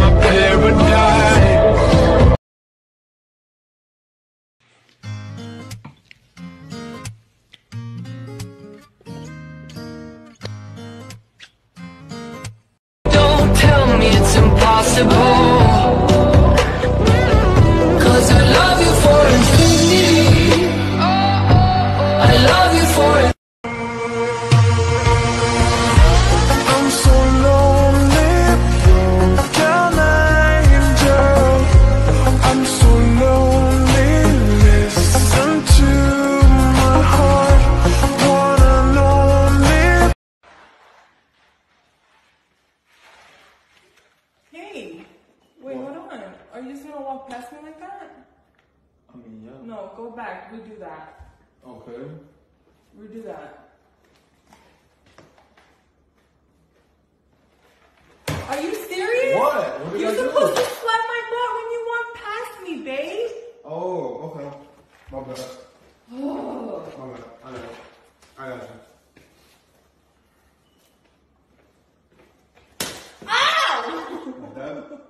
my paradise. Don't tell me it's impossible. Gonna walk past me like that? I mean, yeah. No, go back. Redo that. Okay. Redo that. Are you serious? What? What You're I do? supposed to slap my butt when you walk past me, babe. Oh, okay. My bad. My bad. I got it. I got you. Like that?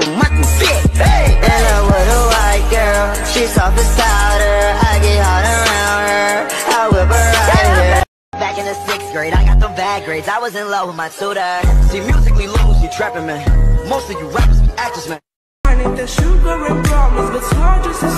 For Michael Vick. Hey! In love with a white girl, she soft as powder. I get hot around her, I whip her right here. Back in the sixth grade, I got the bad grades. I was in love with my tutor. See, musically lose, you trapping, man. Most of you rappers be actors, man. I need the sugar and promise, but charges is starting.